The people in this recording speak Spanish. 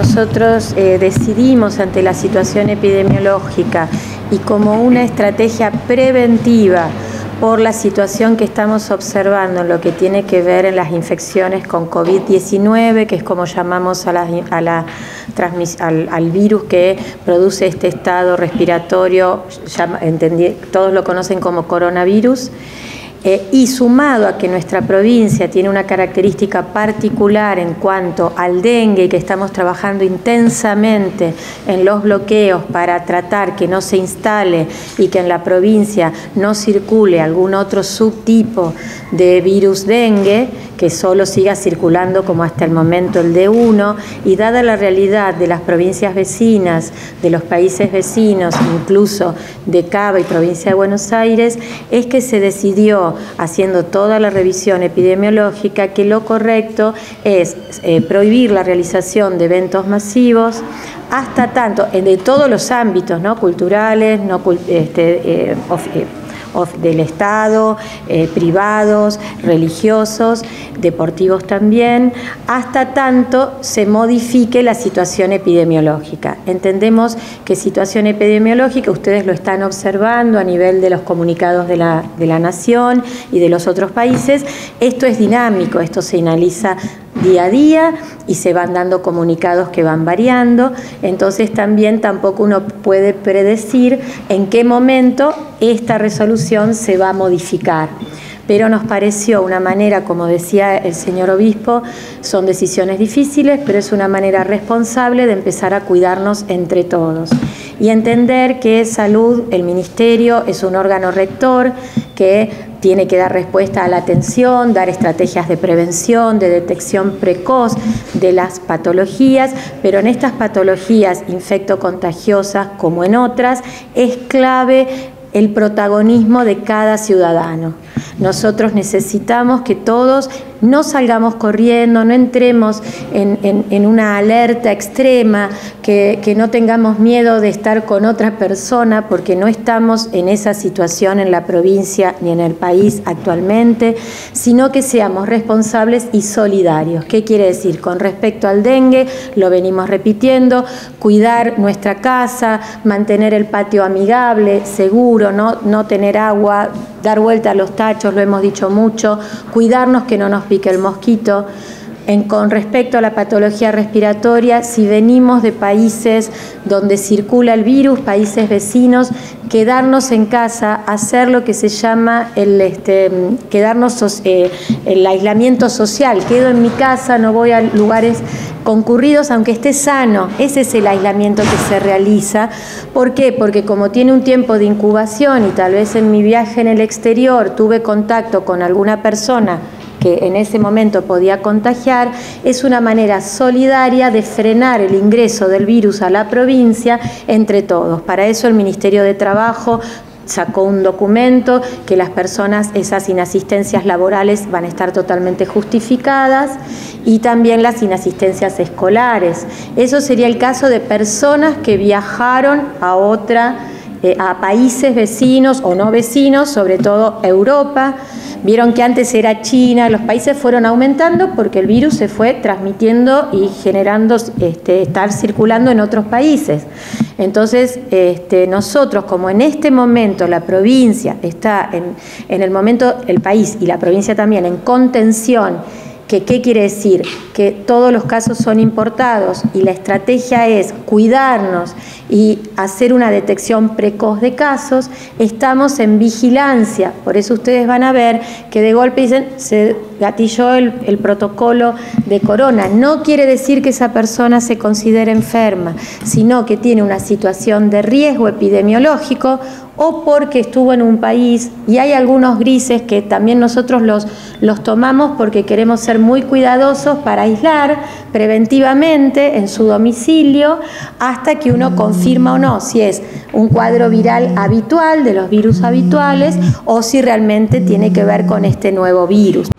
Nosotros eh, decidimos ante la situación epidemiológica y como una estrategia preventiva por la situación que estamos observando lo que tiene que ver en las infecciones con COVID-19, que es como llamamos a la, al, virus que produce este estado respiratorio, todos lo conocen como coronavirus. Eh, y sumado a que nuestra provincia tiene una característica particular en cuanto al dengue y que estamos trabajando intensamente en los bloqueos para tratar que no se instale y que en la provincia no circule algún otro subtipo de virus dengue, que solo siga circulando como hasta el momento el D1, y dada la realidad de las provincias vecinas, de los países vecinos, incluso de Cava y provincia de Buenos Aires, es que se decidió haciendo toda la revisión epidemiológica, que lo correcto es eh, prohibir la realización de eventos masivos hasta tanto, de todos los ámbitos, ¿no? culturales, no, este, eh, eh, del Estado, eh, privados, religiosos, deportivos también, hasta tanto se modifique la situación epidemiológica. Entendemos que situación epidemiológica, ustedes lo están observando a nivel de los comunicados de la, de la Nación y de los otros países, esto es dinámico, esto se analiza día a día y se van dando comunicados que van variando, entonces también tampoco uno puede predecir en qué momento esta resolución se va a modificar. Pero nos pareció una manera, como decía el señor obispo, son decisiones difíciles, pero es una manera responsable de empezar a cuidarnos entre todos y entender que salud, el ministerio, es un órgano rector que tiene que dar respuesta a la atención, dar estrategias de prevención, de detección precoz de las patologías, pero en estas patologías infectocontagiosas como en otras es clave el protagonismo de cada ciudadano. Nosotros necesitamos que todos no salgamos corriendo, no entremos en, una alerta extrema, que, que, no tengamos miedo de estar con otra persona porque no estamos en esa situación en la provincia ni en el país actualmente, sino que seamos responsables y solidarios. ¿Qué quiere decir? Con respecto al dengue, lo venimos repitiendo, cuidar nuestra casa, mantener el patio amigable, seguro, no, no tener agua, dar vuelta a los tachos, lo hemos dicho mucho, cuidarnos que no nos el mosquito. En, con respecto a la patología respiratoria, si venimos de países donde circula el virus, países vecinos, quedarnos en casa, hacer lo que se llama el, este, quedarnos eh, el aislamiento social. Quedo en mi casa, no voy a lugares concurridos aunque esté sano. Ese es el aislamiento que se realiza. ¿Por qué? Porque como tiene un tiempo de incubación y tal vez en mi viaje en el exterior tuve contacto con alguna persona que en ese momento podía contagiar, es una manera solidaria de frenar el ingreso del virus a la provincia entre todos. Para eso el Ministerio de Trabajo sacó un documento que las personas, esas inasistencias laborales van a estar totalmente justificadas y también las inasistencias escolares. Eso sería el caso de personas que viajaron a otra, eh, a países vecinos o no vecinos, sobre todo Europa, Vieron que antes era China, los países fueron aumentando porque el virus se fue transmitiendo y generando, este, estar circulando en otros países. Entonces, este, nosotros, como en este momento la provincia está en, en el momento, el país y la provincia también en contención, ¿Qué quiere decir? Que todos los casos son importados y la estrategia es cuidarnos y hacer una detección precoz de casos, estamos en vigilancia. Por eso ustedes van a ver que de golpe dicen, se gatilló el protocolo de corona. No quiere decir que esa persona se considere enferma, sino que tiene una situación de riesgo epidemiológico o porque estuvo en un país y hay algunos grises que también nosotros los, los tomamos porque queremos ser muy cuidadosos para aislar preventivamente en su domicilio hasta que uno confirma o no si es un cuadro viral habitual de los virus habituales o si realmente tiene que ver con este nuevo virus.